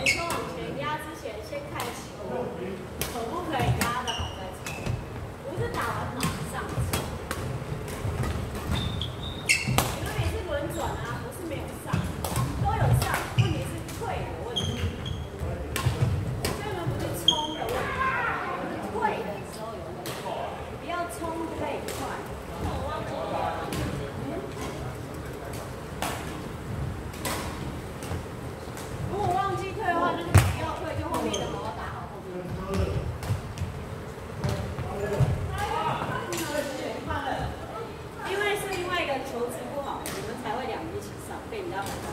没说往前压之前先看球，可不可以？ 감사합니다.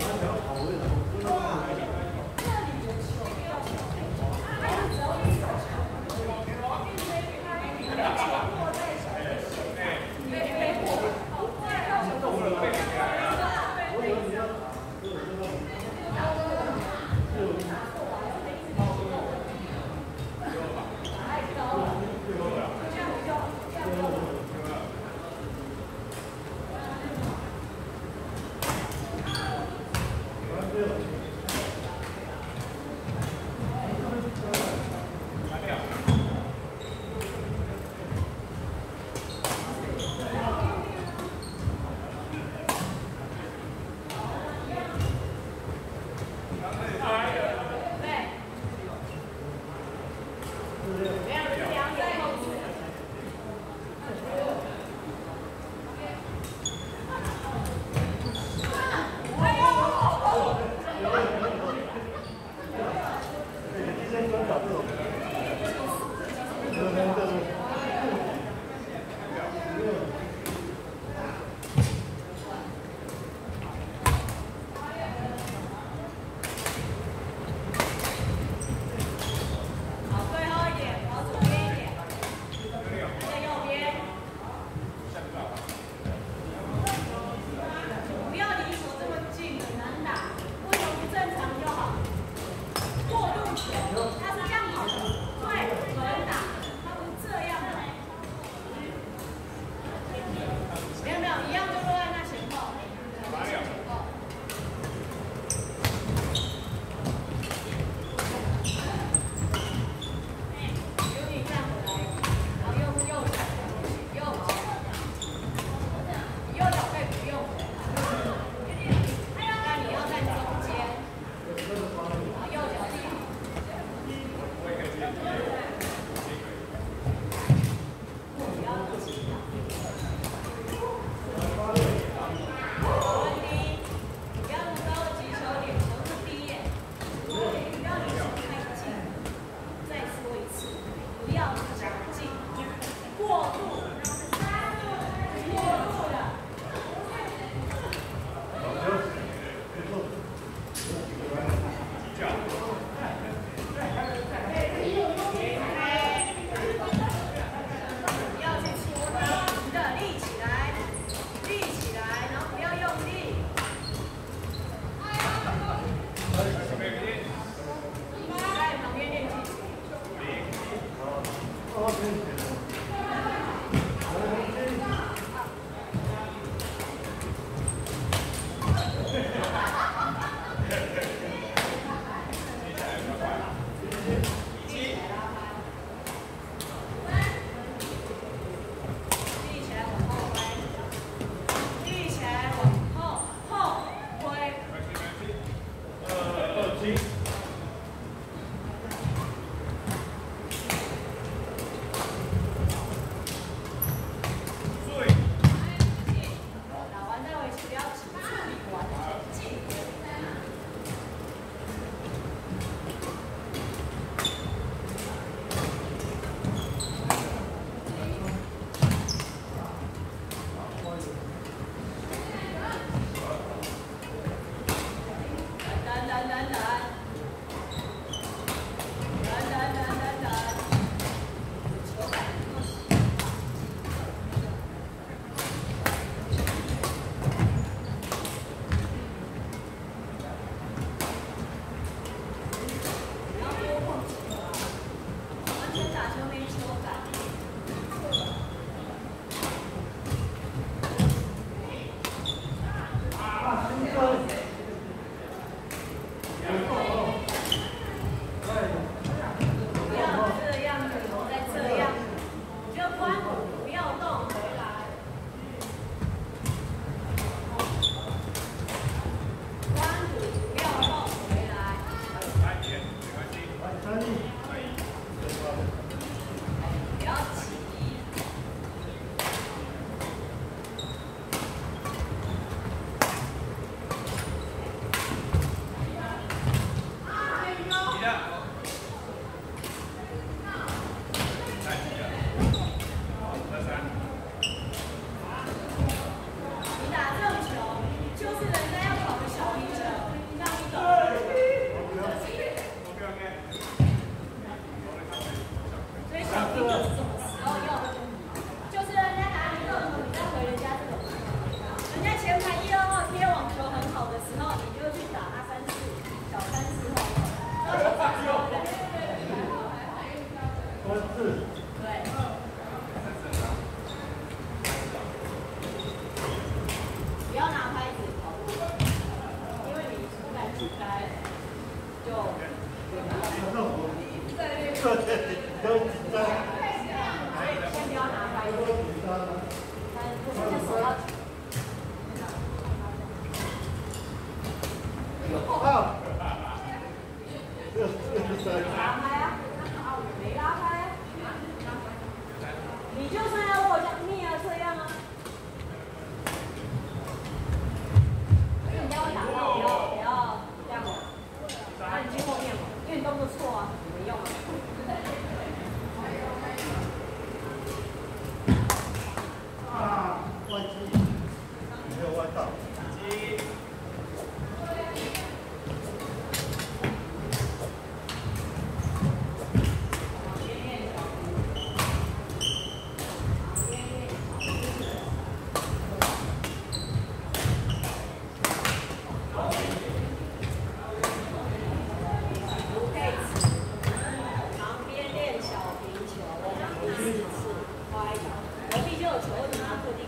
I'm going to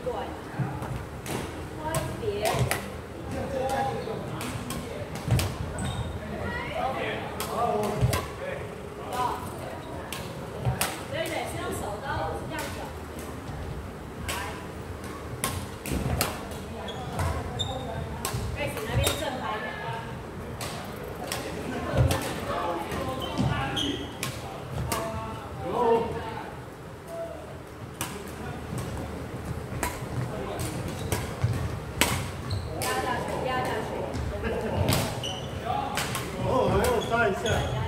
agora. Nice.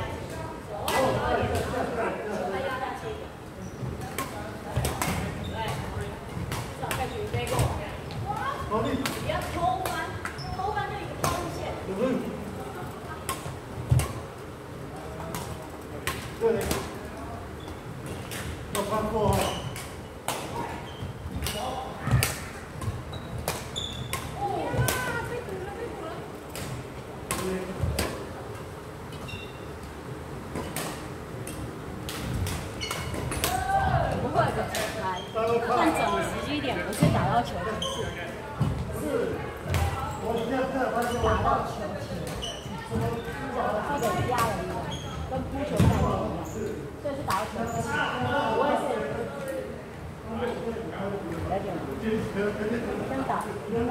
打到球前，只能走或者压人一样，扑球赛一样。这次打到球前，我也是有点想先打，先打。